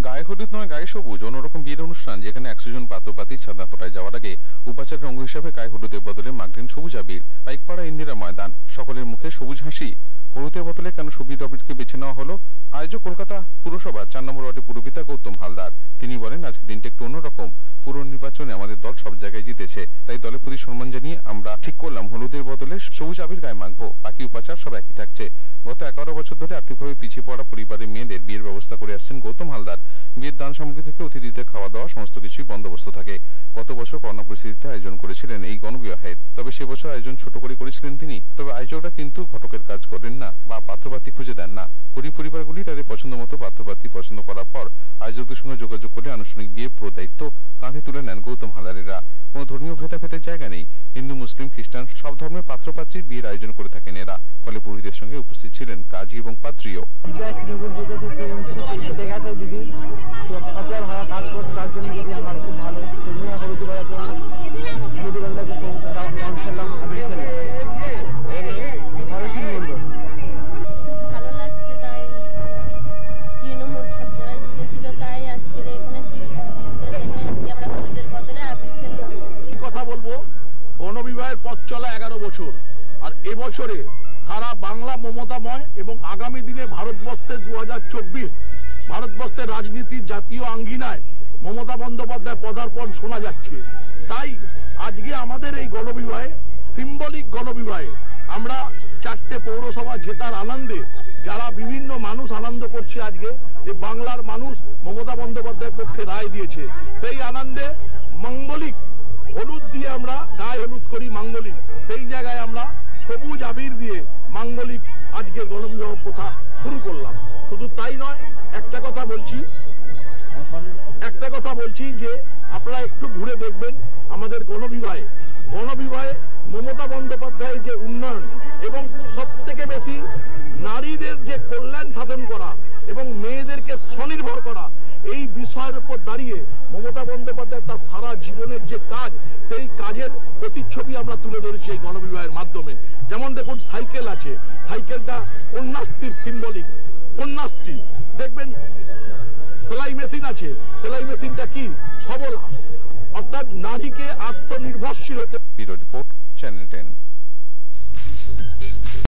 গায়ে হলুদ নয়, গায়ে সবুজ। অন্যরকম বিয়ের অনুষ্ঠান, যেখানে একশো জন পাত্রপাতি ছাদনাতলায় যাওয়ার আগে উপাচারের অঙ্গ হিসাবে গায়ে হলুদের বদলে মাগলেন সবুজ আবির। পাইকপাড়া ইন্দিরা ময়দান, সকলের মুখে সবুজ হাসি। হলুদের বদলে কেন সবুজ আবিরকে বেছে নেওয়া হলো? আয়োজক কলকাতা পুরসভা, চার নম্বর ওয়ার্ডের পুরপিতা গৌতম হালদার। তিনি বলেন আজকের দিনটা একটু অন্যরকম। পুর নির্বাচনে আমাদের দল সব জায়গায় জিতেছে। তাই দলের প্রতি সম্মান জানিয়ে আমরা ঠিক করলাম, হলুদের বদলে সবুজ আবির গায়ে মাখবো। বাকি উপাচার সব একই থাকছে। গত এগারো বছর ধরে আর্থিকভাবে পিছিয়ে পড়া পরিবারের মেয়েদের বিয়ের ব্যবস্থা করে আসছেন গৌতম হালদার। বিয়ের দান সামগ্রী থেকে অতিথিদের খাওয়া দাওয়া সমস্ত কিছুই বন্দোবস্ত থাকে। গত বছর করোনা পরিস্থিতিতে আয়োজন করেছিলেন এই গণবিবাহের তবে সে বছর আয়োজন ছোট করে করেছিলেন তিনি। তবে আয়োজকরা কিন্তু ঘটকের কাজ করেন না বা পাত্রপাত্রী খুঁজে দেন না। গরিব পরিবারগুলি তাদের পছন্দ মতো পাত্রপাত্রী পছন্দ করার পর আয়োজকদের সঙ্গে যোগাযোগ করে আনুষ্ঠানিক বিয়ের পুরো দায়িত্ব কাঁধে তুলে নেন গৌতম হালারেরা কোনো ধর্মীয় ভেদাভেদের জায়গা নেই। হিন্দু, মুসলিম, খ্রিস্টান সব ধর্মের পাত্রপাত্রীর বিয়ের আয়োজন করে থাকেন এরা। ফলে পুরোহিতের সঙ্গে উপস্থিত ছিলেন কাজী এবং পাত্রীও। বছর। আর এবছরে সারা বাংলা মমতাময় এবং আগামী দিনে ভারতবর্ষের দু ভারতবর্ষের রাজনীতির জাতীয় আঙ্গিনায় মমতা বন্দ্যোপাধ্যায় পদার্পণ শোনা যাচ্ছে। তাই আজকে আমাদের এই গণবিবাহে সিম্বলিক গণবিবাহে আমরা চারটে পৌরসভা জেতার আনন্দে যারা বিভিন্ন মানুষ আনন্দ করছে আজকে, যে বাংলার মানুষ মমতা বন্দ্যোপাধ্যায়ের পক্ষে রায় দিয়েছে। সেই আনন্দে মাঙ্গলিক বলছি যে আপনারা একটু ঘুরে দেখবেন আমাদের গণবিবাহে। গণবিবাহে মমতা বন্দ্যোপাধ্যায়ের যে উন্নয়ন এবং সব থেকে বেশি নারীদের যে কল্যাণ সাধন করা এবং মেয়েদেরকে স্বনির্ভর করা, এই বিষয়ের উপর দাঁড়িয়ে মমতা বন্দ্যোপাধ্যায় তার সারা জীবনের যে কাজ, সেই কাজের প্রতিচ্ছবি আমরা তুলে ধরেছি এই গণবিবাহের মাধ্যমে। যেমন দেখুন, সাইকেল আছে। সাইকেলটা কন্যাস্ত্রীর সিম্বলিক কন্যাস্ত্রী। দেখবেন আছে। সেলাই মেশিনটা কি? সবলা। অর্থাৎ নারীকে আত্মনির্ভরশীল